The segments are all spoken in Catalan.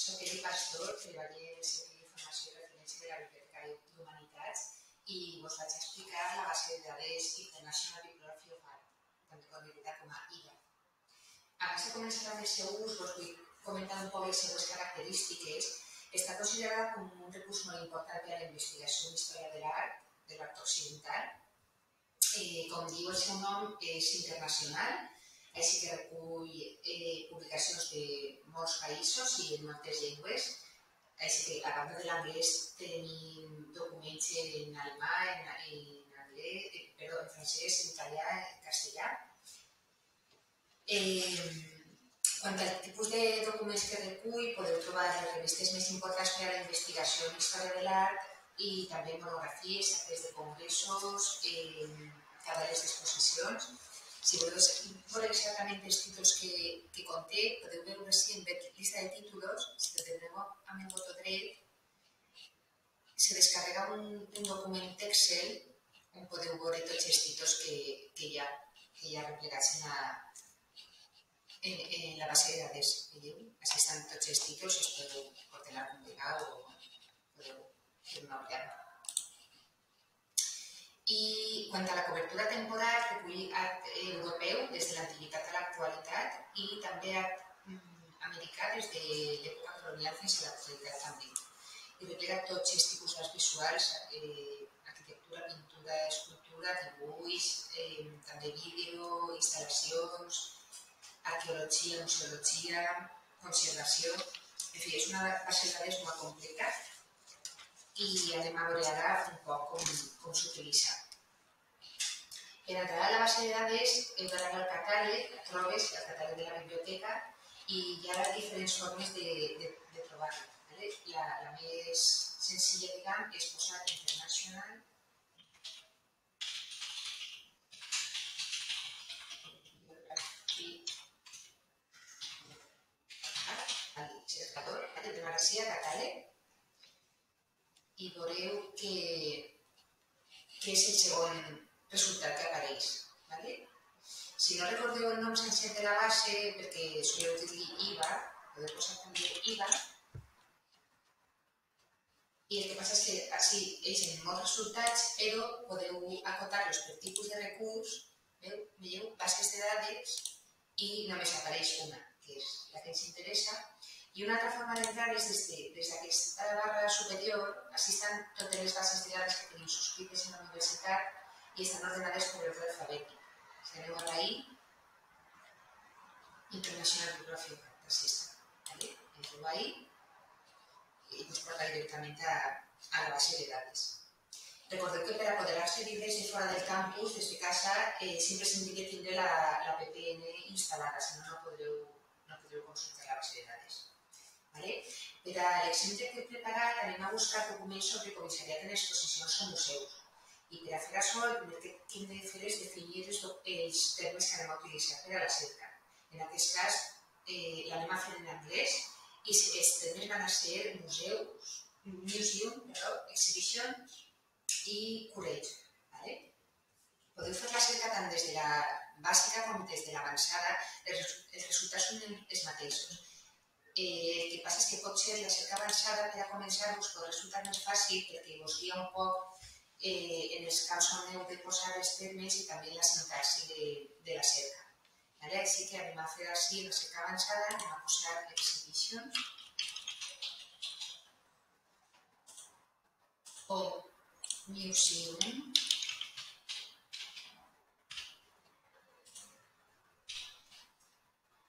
soc Eli Pastor, treballo el Servei d'Informació i Referència de la Biblioteca d'Humanitats i us vaig explicar la base de dades International Bibliography of Art, també coneguda com a IBA. Abans de començar amb el seu ús, us vull comentar un poc les seves característiques. Està considerada com un recurs molt important per a la investigació en història de l'art, de l'art occidental. Eh, com diu el seu nom, és internacional així que recull eh, publicacions de molts països i en moltes llengües. Així que, a banda de l'anglès, tenim documents en alemany, en, en anglès, eh, perdó, en francès, en italià, en castellà. Eh, quant al tipus de documents que recull, podeu trobar les revistes més importants per a la investigació en història de l'art i també monografies, actes de congressos, eh, tabales d'exposicions si voleu veure exactament els títols que, que conté, podeu veure si en llista de títols, si ho teniu amb el botó se descarrega un, un Excel on podeu veure tots els títols que, que, hi, ha, que hi ha en la, en, en la base de dades. Veieu? Així estan tots els títols, els podeu ordenar com vulgueu o podeu una ullada. I quant a la cobertura temporal, recull art europeu des de l'antiguitat a l'actualitat i també art mm, americà des de l'època colonial fins a l'actualitat també. I replega tots els tipus d'arts visuals, eh, arquitectura, pintura, escultura, dibuix, eh, també vídeo, instal·lacions, arqueologia, museologia, conservació... En fi, és una base de dades molt complexa i anem a veure ara un poc com, com s'utilitza. Per entrar a la base de dades heu d'anar al catàleg, trobes el catàleg de la biblioteca i hi ha diferents formes de, de, de trobar-lo. Vale? La, la més senzilla, diguem, és posar internacional al cercador, Garcia Catàleg, i veureu que, que és el segon resultat que apareix. ¿vale? Si no recordeu el nom sencer de la base, perquè soleu dir-li IVA, podeu posar també IVA, i el que passa és que així és en molts resultats, però podeu acotar-los per tipus de recurs, veieu, bases de dades, i només apareix una, que és la que ens interessa, i una altra forma d'entrar és des d'aquesta de barra superior, així estan totes les bases de dades que tenim subscrites en la universitat y están ordenadas por orden alfabético. Tenemos la I, International Bibliographic System. ¿vale? Entro ahí y transporta directamente a, a, la base de datos. Recordad que para apoderarse de desde fuera del campus, desde casa, eh, siempre es imprescindible la, la VPN instalada, si no, no podré, no podré consultar la base de datos. ¿Vale? Pero al exente que preparar, anem a buscar documents sobre comissariat en exposicions o museus. I per a fer això el primer que hem de fer és definir els, els termes que anem a utilitzar per a la cerca. En aquest cas eh, l'anem a fer en anglès i els termes van a ser museus, museum, perdó, exhibitions i curator. Vale? Podeu fer la cerca tant des de la bàsica com des de l'avançada, els, els resultats són els mateixos Eh, el que passa és que potser la cerca avançada per a començar us pot resultar més fàcil perquè us guia un poc eh, en on heu de posar els termes i també la sintaxi de, de la cerca. Vale? Així que anem a fer així la cerca avançada, anem a posar exhibitions o museum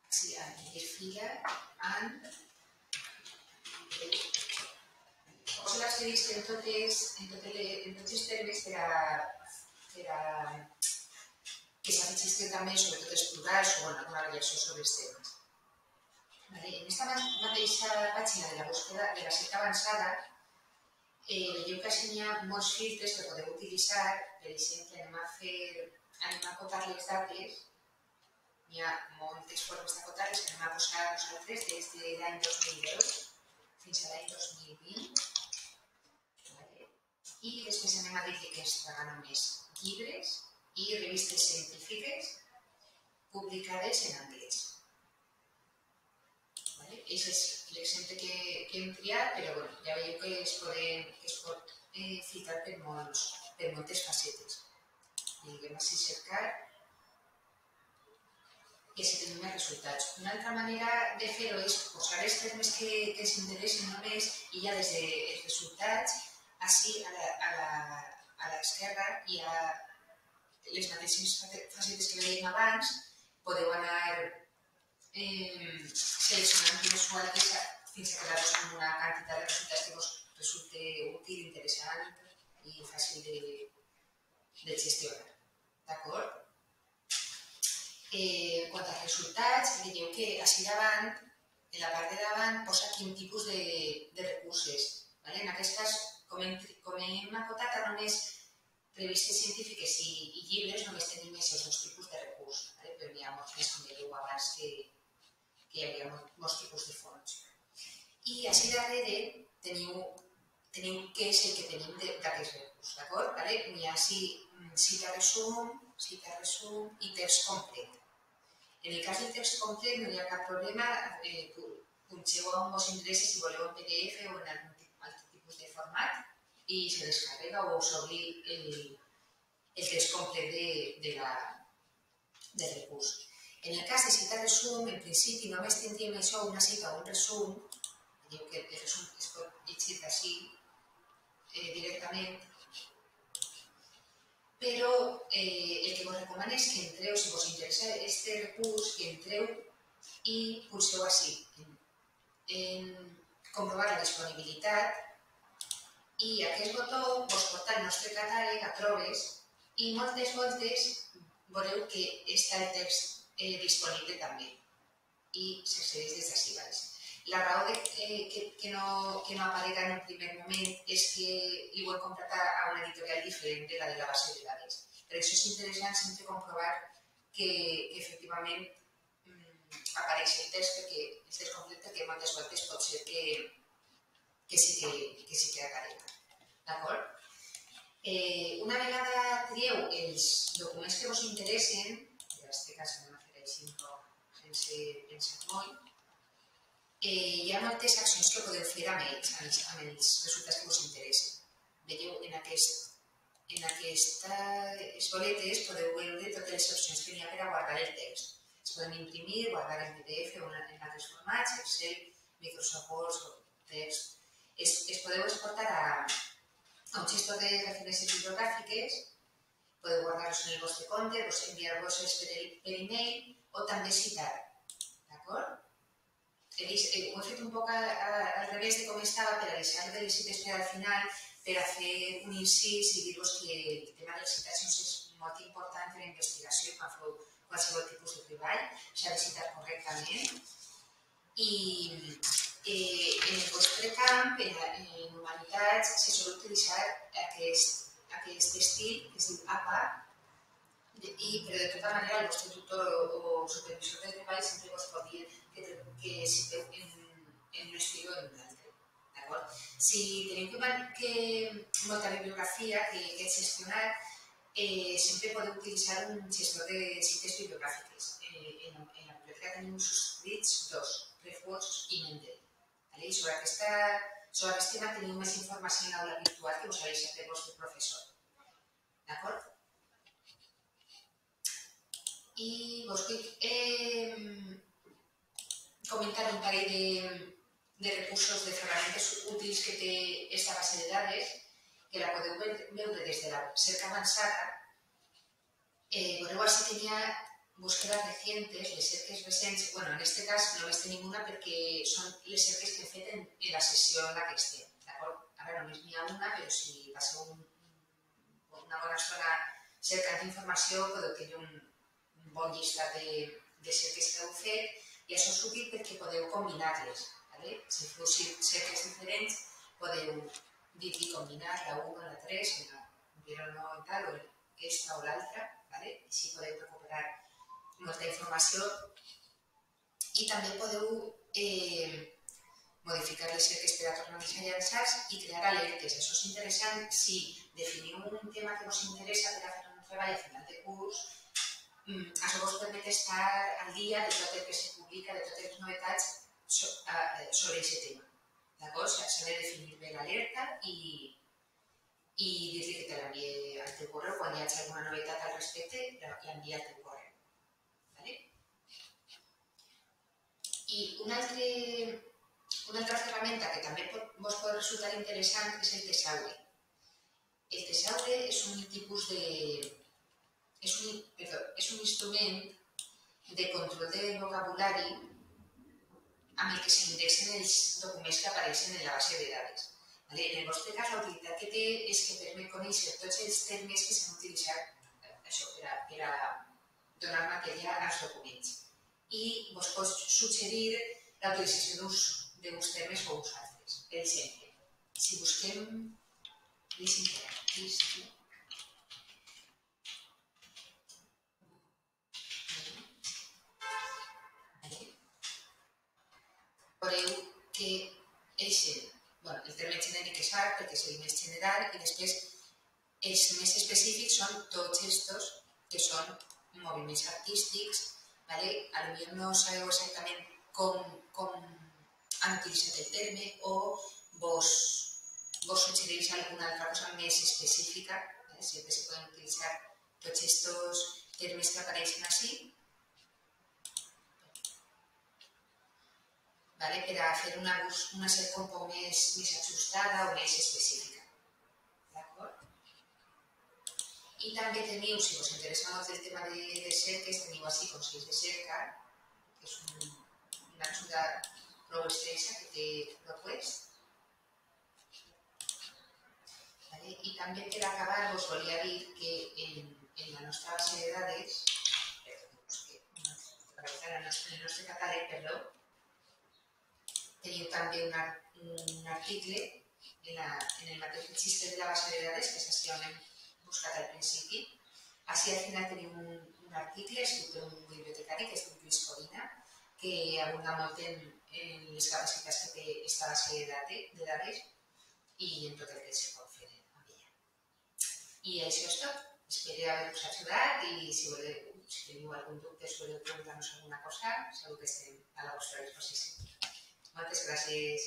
sí, a fila and poso l'asterisc en, totes, en, totes en tots els termes per a, per a que s'afegeixi també sobretot els plurals o alguna variació sobre els termes. Vale. En aquesta mateixa pàgina de la búsqueda de la cerca avançada eh, veieu que hi ha molts filtres que podeu utilitzar, per exemple, anem a fer, anem a acotar les dates hi ha moltes formes d'acotar-les que anem a posar nosaltres des de l'any 2010 fins a l'any 2020. I després anem a dir que es traga només llibres i revistes científiques publicades en anglès. Vale. és l'exemple que, que hem triat, però bueno, ja veieu que es, poden, es pot eh, filtrar per, molts, per moltes facetes. I anem a cercar que si tenim més resultats. Una altra manera de fer-ho és posar els termes que, que ens interessen només i ja des dels resultats, així a l'esquerra hi ha les mateixes facetes que veiem abans, podeu anar eh, seleccionant quines suàries fins a quedar-vos amb una quantitat de resultats que us resulte útil, interessant i fàcil de, de gestionar. D'acord? Eh, quant als resultats, veieu que així davant, en la part de davant, posa quin tipus de, de recursos. Vale? En aquest cas, com hem, com hem acotat a només revistes científiques i, i llibres, només tenim aquests de recurs, vale? però n'hi ha molts que, que hi havia molts, molts tipus de fons. I així darrere teniu, teniu què és el que tenim d'aquests recursos, d'acord? Vale? N'hi ha si, cita resum, cita resum i text complet. En el cas del text complet no hi ha problema, eh, punxeu on vos interessa si voleu en PDF o en tipus de format i se descarrega o us obri el, el text complet de, de la, del recurs. En el cas de cita resum, en principi només tindríem això, una cita o un resum, diu que el resum es pot llegir així eh, directament, però eh, el que vos recomano és que entreu, si vos interessa aquest recurs, que entreu i pulseu així, en, en comprovar la disponibilitat i aquest botó vos porta al nostre catàleg a Trobes i moltes voltes veureu que està el text eh, disponible també i s'accedeix des d'ací baix. La raó de, eh, que, que, no, que no aparega en un primer moment és que li ho he comprat a una editorial diferent de la de la base de dades. Per això és interessant sempre comprovar que, que efectivament mm, apareix el text perquè el text complet perquè moltes voltes pot ser que, que sí que, que, sí que aparega. D'acord? Eh, una vegada trieu els documents que us interessen, en aquest cas anem a fer així sense pensar molt, eh, hi ha moltes accions que podeu fer amb ells, amb els, amb els resultats que us interessen. Veieu, en, aquest, en aquestes boletes podeu veure totes les opcions que hi ha per a guardar el text. Es poden imprimir, guardar en PDF o en altres formats, Excel, Microsoft Word o text. Es, es exportar a, a un gestor de referències bibliogràfiques, podeu guardar-los en el vostre compte, enviar-vos per, per e-mail o també citar. D'acord? he, vist, eh, ho he un poc a, a, al revés de com estava per a de les cites al final per a fer un incís i dir-vos que el tema de les citacions és molt important per a investigació quan feu qualsevol tipus de treball, s'ha de citar correctament i eh, en el vostre camp, en, en humanitats, se sol utilitzar aquest, aquest estil que es diu APA i però de tota manera el vostre tutor o, o supervisor de treball sempre vos pot que, que en, en un estil o en un? Si teniu que, que molta bibliografia que, que eh, sempre podeu utilitzar un gestor de cites bibliogràfiques. Eh, en, en la biblioteca tenim subscrits dos, RefWorks i Mendeley. Vale? I sobre, aquesta, sobre aquest tema teniu més informació en l'aula virtual que us ha deixat el vostre professor. D'acord? I vos dic, eh, comentar un parell de, de recursos, de ferramentes útils que té aquesta base de dades, que la podeu veure des de la cerca avançada. Eh, veureu així que hi ha búsquedas recientes, les cerques recents, bueno, en aquest cas només tenim una perquè són les cerques que he fet en, en la sessió en la que estem, d'acord? Ara només n'hi ha una, però si passeu un, una bona estona cercant informació podeu tenir un, un bon llistat de, de cerques que heu fet i això és útil perquè podeu combinar-les. ¿vale? Si feu cerques diferents, podeu dir i combinar la 1 amb la 3, la 0 no i tal, o aquesta o l'altra, ¿vale? així podeu recuperar molta informació i també podeu eh, modificar les cerques per a tornar a llançar i crear alertes. Això és interessant si definiu un tema que us interessa per a fer un treball a final de curs Mm, això vos permet estar al dia de tot el que se publica, de totes les novetats sobre aquest tema. D'acord? S'ha de definir bé l'alerta i, i dir-li que te l'enviï al teu correu quan hi alguna novetat al respecte, l'envia al teu. I una, altre, una altra ferramenta que també pot, vos pot resultar interessant és el tesaure. El tesaure és un tipus de... és un, perdó, és un instrument de control de vocabulari amb el que s'indexen els documents que apareixen en la base de dades. Vale? En el vostre cas, la utilitat que té és que permet conèixer tots els termes que s'han utilitzat eh, això, per, a, per a donar matèria als documents. I vos pot suggerir la utilització d'uns termes o uns altres. Per exemple, si busquem listening, veureu que eixe, bueno, el terme genèric és art perquè és el més general i després els més específics són tots estos que són moviments artístics, ¿vale? a lo millor no sabeu exactament com, com han utilitzat el terme o vos, vos suggereix alguna altra cosa més específica, ¿vale? se poden utilitzar tots estos termes que apareixen així ¿vale? per a fer una, una cerca un poc més, més ajustada o més específica. D'acord? I també teniu, si us interessa molt el tema de, de cerques, teniu així consells de cerca, que és un, una ajuda prou estrecha que té ProQuest. Vale? I també per acabar us volia dir que en, en la nostra base de dades, en el nostre catàleg, perdó, teniu també un, un article en, la, en el mateix registre de la base de dades, que és així on buscat al principi. Així al final teniu un, un article escrit per un bibliotecari, que és un Lluís Codina, que abunda molt en, en les capacitats que té aquesta base de, date, de dades i en tot el que se pot fer amb ella. I això és tot. Espero haver-vos ajudat i si voleu, si teniu algun dubte, si voleu preguntar-nos alguna cosa, segur que estem a la vostra disposició. Moltes gràcies.